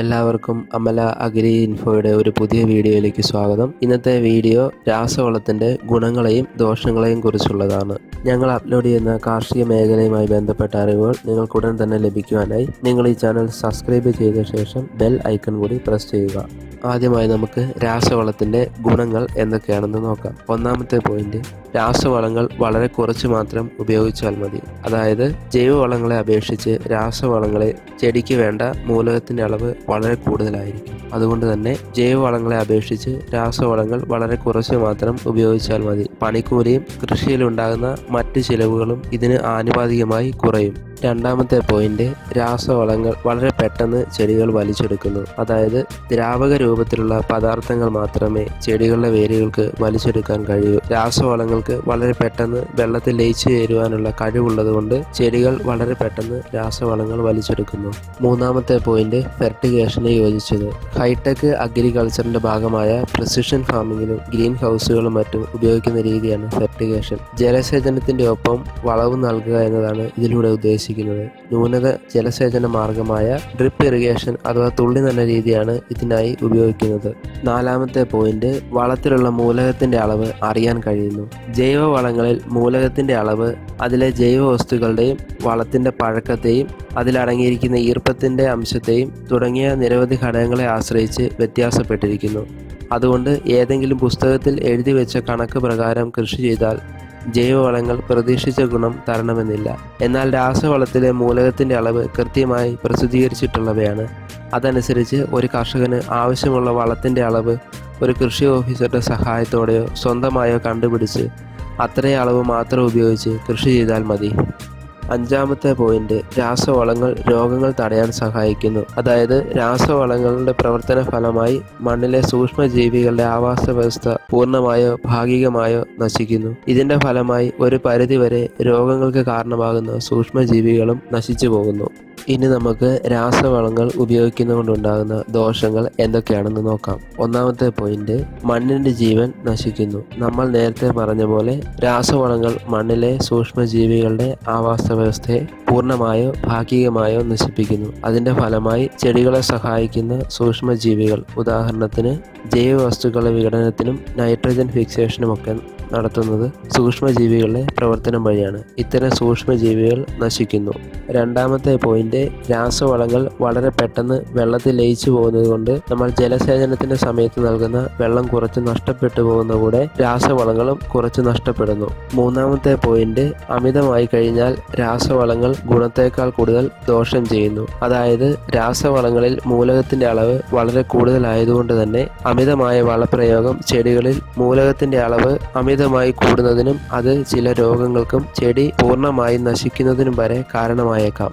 എല്ലാവർക്കും അമല അഗ്രി ഇൻഫോയുടെ ഒരു പുതിയ വീഡിയോയിലേക്ക് സ്വാഗതം. ഇന്നത്തെ വീഡിയോ രാസവളത്തിന്റെ ഗുണങ്ങളെയും ദോഷങ്ങളെയും കുറിച്ചുള്ളതാണ്. ഞങ്ങൾ അപ്ലോഡ് ചെയ്യുന്ന കാർഷിക മേഖലയുമായി ബന്ധപ്പെട്ട അറിവുകൾ നിങ്ങൾക്ക് ഉടൻ തന്നെ ലഭിക്കുവാനായി നിങ്ങൾ ഈ ചാനൽ സബ്സ്ക്രൈബ് ചെയ്ത ശേഷം ബെൽ ഐക്കൺ കൂടി പ്രസ് ചെയ്യുക. ആദ്യമായി നമുക്ക് രാസവളത്തിന്റെ ഗുണങ്ങൾ എന്തൊക്കെയാണെന്ന് നോക്കാം. ഒന്നാമത്തെ പോയിന്റ് രാസവളങ്ങൾ വളരെ കുറച്ച് മാത്രം ഉപയോഗിച്ചാൽ മതി. അതായത് ജൈവവളങ്ങളെ അപേക്ഷിച്ച് രാസവളങ്ങളെ ചെടിക്ക് വേണ്ട മൂലകത്തിന്റെ അളവ് വളരെ കൂടുതലായിരിക്കും. അതുകൊണ്ട് തന്നെ ജൈവവളങ്ങളെ അപേക്ഷിച്ച് രാസവളങ്ങൾ വളരെ കുറച്ച് മാത്രം ഉപയോഗിച്ചാൽ മതി. പണിക്കൂലിയും കൃഷിയിലുണ്ടാകുന്ന മറ്റ് ചിലവുകളും ഇതിന് ആനുപാതികമായി കുറയും. രണ്ടാമത്തെ പോയിന്റ് രാസവളങ്ങൾ വളരെ പെട്ടെന്ന് ചെടികൾ വലിച്ചെടുക്കുന്നു. അതായത് ദ്രാവക രൂപത്തിലുള്ള പദാർത്ഥങ്ങൾ മാത്രമേ ചെടികളുടെ വേരുകൾക്ക് വലിച്ചെടുക്കാൻ കഴിയൂ. രാസവളങ്ങൾക്ക് വളരെ പെട്ടെന്ന് വെള്ളത്തിൽ ലയിച്ചു ചേരുവാനുള്ള കഴിവുള്ളതുകൊണ്ട് ചെടികൾ വളരെ പെട്ടെന്ന് രാസവളങ്ങൾ വലിച്ചെടുക്കുന്നു. മൂന്നാമത്തെ പോയിന്റ് ഫെർട്ടിഗേഷന് യോജിച്ചത്. ഹൈടെക് അഗ്രികൾച്ചറിന്റെ ഭാഗമായ പ്രിസിഷൻ ഫാമിങ്ങിലും ഗ്രീൻ ഹൗസുകളും മറ്റും ഉപയോഗിക്കുന്ന രീതിയാണ് ഫെർട്ടിഗേഷൻ ജലസേചനത്തിന്റെ ഒപ്പം വളവ് നൽകുക എന്നതാണ് ഇതിലൂടെ ഉദ്ദേശിക്കുന്നത്. ന്യൂനത ജലസേചന മാർഗമായ ഡ്രിപ്പ് ഇറിഗേഷൻ അഥവാ തുള്ളി നല്ല രീതിയാണ് ഇതിനായി ഉപയോഗിക്കുന്നത്. നാലാമത്തെ പോയിന്റ് വളത്തിലുള്ള മൂലകത്തിന്റെ അളവ് അറിയാൻ കഴിയുന്നു. ജൈവ വളങ്ങളിൽ മൂലകത്തിന്റെ അളവ് അതിലെ ജൈവ വസ്തുക്കളുടെയും വളത്തിന്റെ പഴക്കത്തെയും അതിലടങ്ങിയിരിക്കുന്ന ഈർപ്പത്തിന്റെ അംശത്തെയും തുടങ്ങിയ നിരവധി ഘടകങ്ങളെ ആശ്രയിച്ച് വ്യത്യാസപ്പെട്ടിരിക്കുന്നു. അതുകൊണ്ട് ഏതെങ്കിലും പുസ്തകത്തിൽ എഴുതി വെച്ച കണക്ക് പ്രകാരം കൃഷി ചെയ്താൽ ജൈവവളങ്ങൾ പ്രതീക്ഷിച്ച ഗുണം തരണമെന്നില്ല. എന്നാൽ രാസവളത്തിലെ മൂലകത്തിന്റെ അളവ് കൃത്യമായി പ്രസിദ്ധീകരിച്ചിട്ടുള്ളവയാണ്. അതനുസരിച്ച് ഒരു കർഷകന് ആവശ്യമുള്ള വളത്തിന്റെ അളവ് ഒരു കൃഷി ഓഫീസറുടെ സഹായത്തോടെയോ സ്വന്തമായോ കണ്ടുപിടിച്ച് അത്രയും അളവ് മാത്രം ഉപയോഗിച്ച് കൃഷി ചെയ്താൽ മതി. അഞ്ചാമത്തെ പോയിന്റ് രാസവളങ്ങൾ രോഗങ്ങൾ തടയാൻ സഹായിക്കുന്നു. അതായത് രാസവളങ്ങളുടെ പ്രവർത്തന ഫലമായി മണ്ണിലെ സൂക്ഷ്മജീവികളുടെ ആവാസ വ്യവസ്ഥ പൂർണമായോ ഭാഗികമായോ നശിക്കുന്നു. ഇതിന്റെ ഫലമായി ഒരു പരിധിവരെ രോഗങ്ങൾക്ക് കാരണമാകുന്ന സൂക്ഷ്മജീവികളും നശിച്ചു പോകുന്നു ഇനി നമുക്ക് രാസവളങ്ങൾ ഉപയോഗിക്കുന്നതുകൊണ്ടുണ്ടാകുന്ന ദോഷങ്ങൾ എന്തൊക്കെയാണെന്ന് നോക്കാം. ഒന്നാമത്തെ പോയിന്റ് മണ്ണിന്റെ ജീവൻ നശിക്കുന്നു. നമ്മൾ നേരത്തെ പറഞ്ഞ പോലെ രാസവളങ്ങൾ മണ്ണിലെ സൂക്ഷ്മജീവികളുടെ ആവാസ വ്യവസ്ഥയെ പൂർണമായോ ഭാഗികമായോ നശിപ്പിക്കുന്നു. അതിന്റെ ഫലമായി ചെടികളെ സഹായിക്കുന്ന സൂക്ഷ്മജീവികൾ ഉദാഹരണത്തിന് ജൈവവസ്തുക്കളുടെ വിഘടനത്തിനും നൈട്രജൻ ഫിക്സേഷനുമൊക്കെ നടത്തുന്നത് സൂക്ഷ്മജീവികളുടെ പ്രവർത്തനം വഴിയാണ്. ഇത്തരം സൂക്ഷ്മജീവികൾ നശിക്കുന്നു. രണ്ടാമത്തെ പോയിന്റ് രാസവളങ്ങൾ വളരെ പെട്ടെന്ന് വെള്ളത്തിൽ ലയിച്ചു പോകുന്നത് കൊണ്ട് നമ്മൾ ജലസേചനത്തിന്റെ സമയത്ത് നൽകുന്ന വെള്ളം കുറച്ച് നഷ്ടപ്പെട്ടു പോകുന്ന കൂടെ രാസവളങ്ങളും കുറച്ച് നഷ്ടപ്പെടുന്നു. മൂന്നാമത്തെ പോയിന്റ് അമിതമായി കഴിഞ്ഞാൽ രാസവളങ്ങൾ ഗുണത്തേക്കാൾ കൂടുതൽ ദോഷം ചെയ്യുന്നു. അതായത് രാസവളങ്ങളിൽ മൂലകത്തിന്റെ അളവ് വളരെ കൂടുതലായതുകൊണ്ട് തന്നെ അമിതമായ വളപ്രയോഗം ചെടികളിൽ മൂലകത്തിന്റെ അളവ് അമിതമായി കൂടുന്നതിനും അത് ചില രോഗങ്ങൾക്കും ചെടി പൂർണമായി നശിക്കുന്നതിനും വരെ കാരണമായേക്കാം.